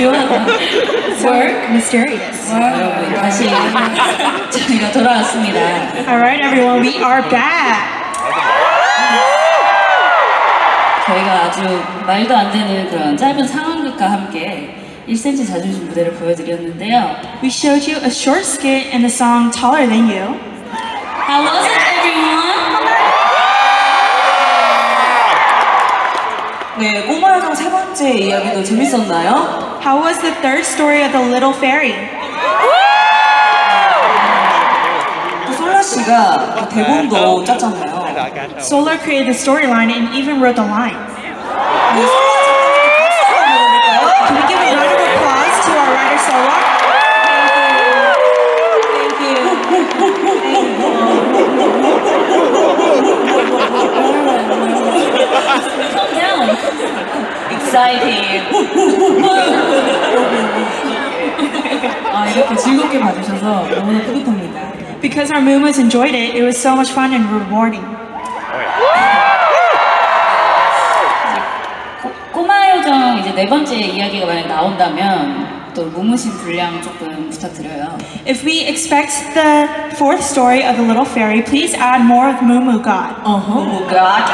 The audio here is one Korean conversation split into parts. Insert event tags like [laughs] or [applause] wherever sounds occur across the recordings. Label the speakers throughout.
Speaker 1: Work mysterious.
Speaker 2: 여러분 다시 저희가 돌아왔습니다.
Speaker 1: All right, everyone, we are back.
Speaker 2: 저희가 아주 말도 안 되는 그런 짧은 상황극과 함께 1cm 자존심 무대를 보여드렸는데요.
Speaker 1: We showed you a short skit in the song "Taller Than You."
Speaker 2: How was it, everyone?
Speaker 3: 네, 꼬마 요정 세 번째 이야기도 재밌었나요?
Speaker 1: How was the third story of the Little Fairy?
Speaker 3: 또 솔라 씨가 그 대본도 짰잖아요.
Speaker 1: Solar created the storyline and even wrote the lines. Because our Moomas enjoyed it, it was so much fun and rewarding.
Speaker 2: 고- 꼬마 요정 이제 네 번째 이야기가 만약 나온다면 또 무무신 분량 조금 부탁드려요.
Speaker 1: If we expect the fourth story of the Little Fairy, please add more of Moo God.
Speaker 3: 어허, 뭐가?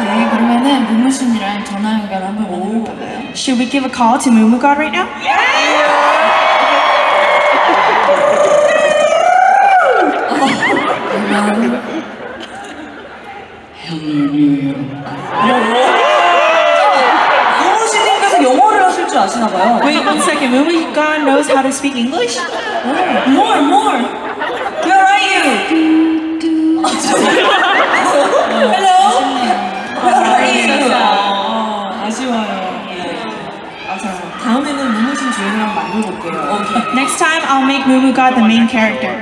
Speaker 2: 오케이, 그러면은 무무신이랑 전화 연결 한번 해볼까요?
Speaker 1: Should we give a call to Moo God right now?
Speaker 3: 노무시님께서 영어를 하실 줄 아시나 봐요.
Speaker 1: Wait one second. Moo God knows how to speak English?
Speaker 3: More, more. Where are you? Hello? Where are you?
Speaker 2: 아쉬워요. 아, 자, 다음에는 무무신 주연이랑 만들어볼게요.
Speaker 1: Next time, I'll make Moo God the main character.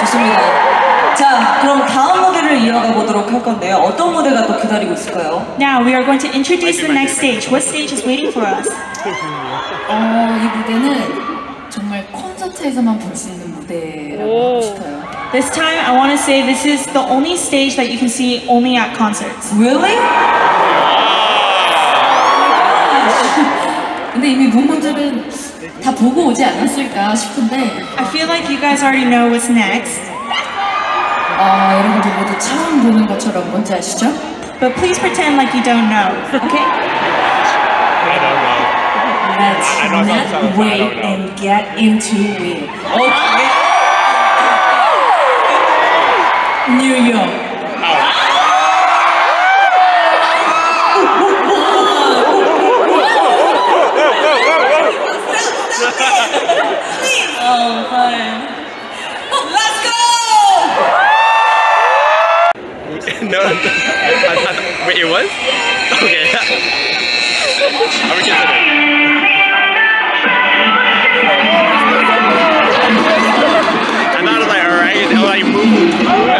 Speaker 3: 좋습니다. 자, 그럼 다음 무대를 이어가 보도록 할 건데요. 어떤 무대가 또 기다리고 있을까요?
Speaker 1: Now, we are going to introduce the next stage. What stage is waiting for us?
Speaker 2: 어, 이 무대는 정말 콘서트에서만 볼 수 있는 무대라고 하고 싶어요.
Speaker 1: This time, I want to say this is the only stage that you can see only at concerts.
Speaker 3: Really?
Speaker 2: 근데 이미 문분들은 다 보고 오지 않았을까 싶은데
Speaker 1: I feel like you guys already know what's next,
Speaker 2: 아, 여러분들 모두 처음 보는 것처럼 뭔지 아시죠?
Speaker 1: but please pretend like you don't know, okay?
Speaker 2: Let's not wait and get into it. New York.
Speaker 4: Wait, it was? Okay. [laughs] How many kids was like, alright, like, move.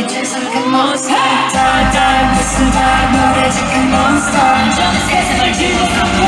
Speaker 5: Monster, die, die, listen, die, 노래 지금 Monster. 완전 세상을 뒤로 덮어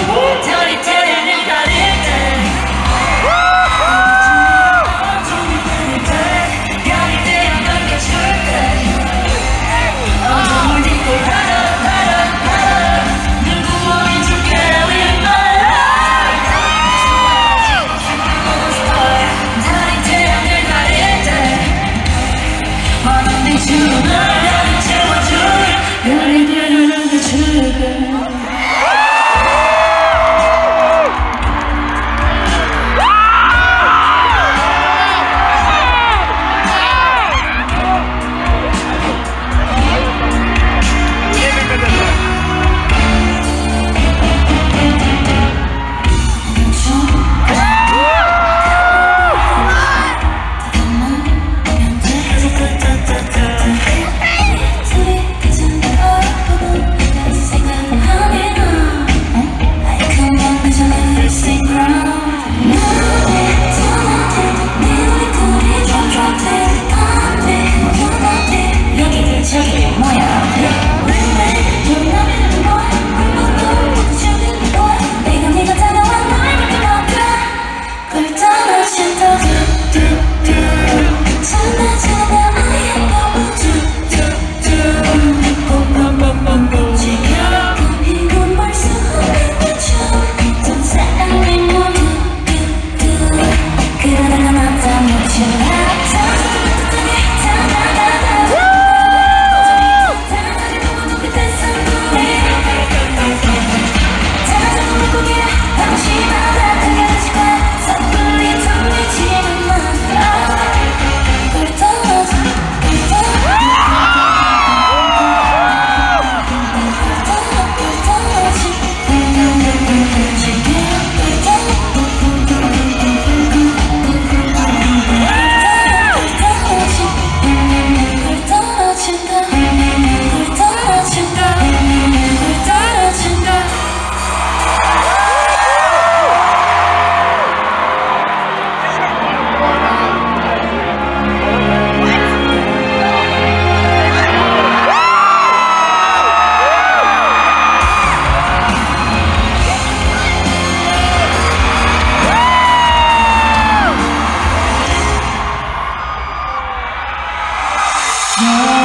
Speaker 5: Oh. [gasps] [gasps]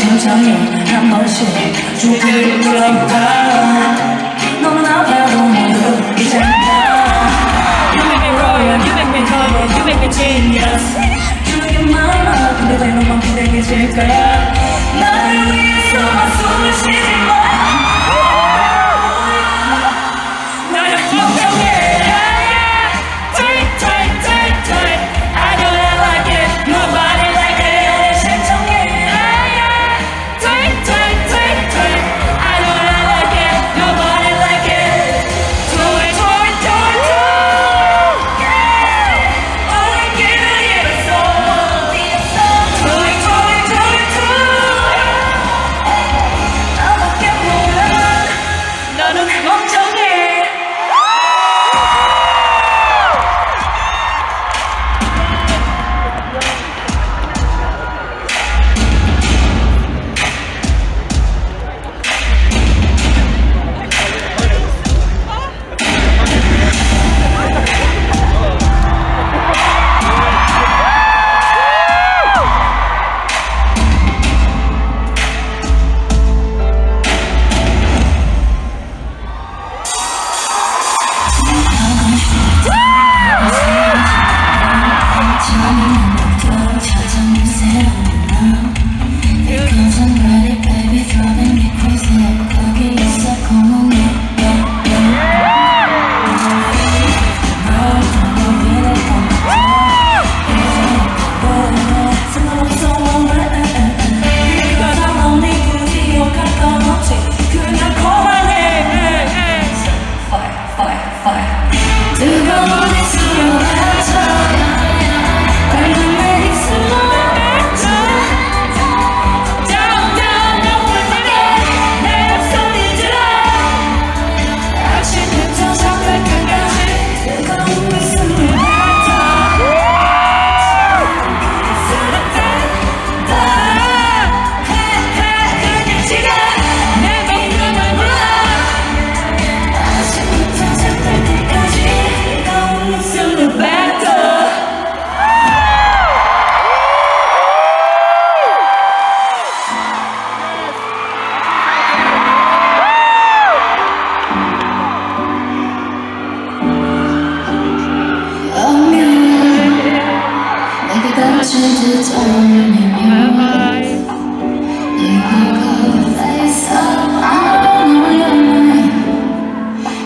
Speaker 5: 심장이 한 번씩 죽을 끌어봐 너무 나빠도 모두 잊었다 You make me royal, you make me royal, you make me genius You make me mama 근데 왜 너만 부대해질까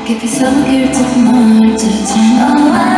Speaker 5: Give yourself a gift of more to turn away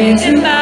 Speaker 5: Written by